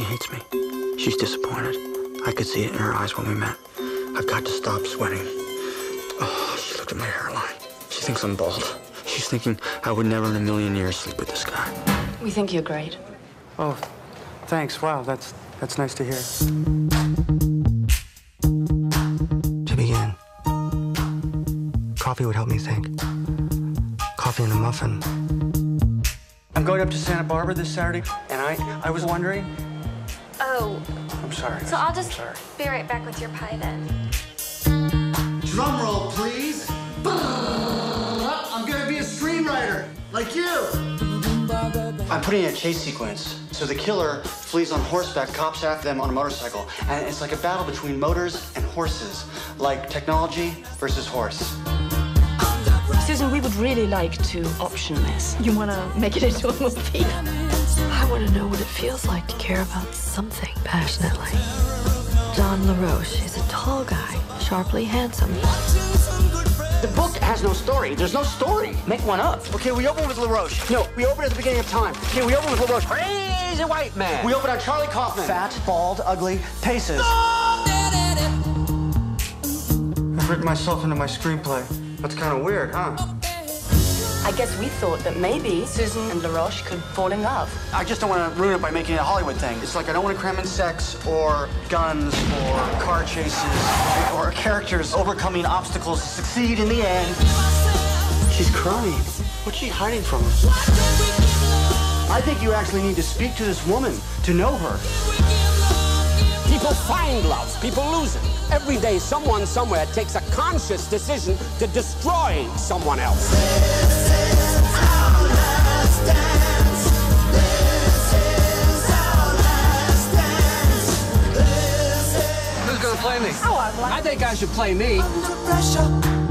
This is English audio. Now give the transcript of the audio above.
She hates me. She's disappointed. I could see it in her eyes when we met. I've got to stop sweating. Oh, she looked at my hairline. She thinks I'm bald. She's thinking I would never in a million years sleep with this guy. We think you're great. Oh, thanks. Wow, that's that's nice to hear. To begin, coffee would help me think. Coffee and a muffin. I'm going up to Santa Barbara this Saturday, and I I was wondering. Oh, I'm sorry. so I'll just sorry. be right back with your pie then. Drum roll, please. I'm gonna be a screenwriter, like you. I'm putting in a chase sequence. So the killer flees on horseback, cops after them on a motorcycle. And it's like a battle between motors and horses, like technology versus horse. Susan, we would really like to option this. You want to make it into a movie? I want to know what it feels like to care about something passionately. John LaRoche is a tall guy, sharply handsome. The book has no story. There's no story. Make one up. Okay, we open with LaRoche. No, we open at the beginning of time. Okay, we open with LaRoche. Crazy white man. We open on Charlie Kaufman. Fat, bald, ugly, paces. I've written myself into my screenplay. That's kind of weird, huh? I guess we thought that maybe Susan and LaRoche could fall in love. I just don't want to ruin it by making it a Hollywood thing. It's like I don't want to cram in sex or guns or car chases or characters overcoming obstacles to succeed in the end. She's crying. What's she hiding from us? I think you actually need to speak to this woman to know her. People find love, people lose it. Every day, someone somewhere takes a conscious decision to destroy someone else. Me? Oh, I'd like I think I should play me. Under pressure.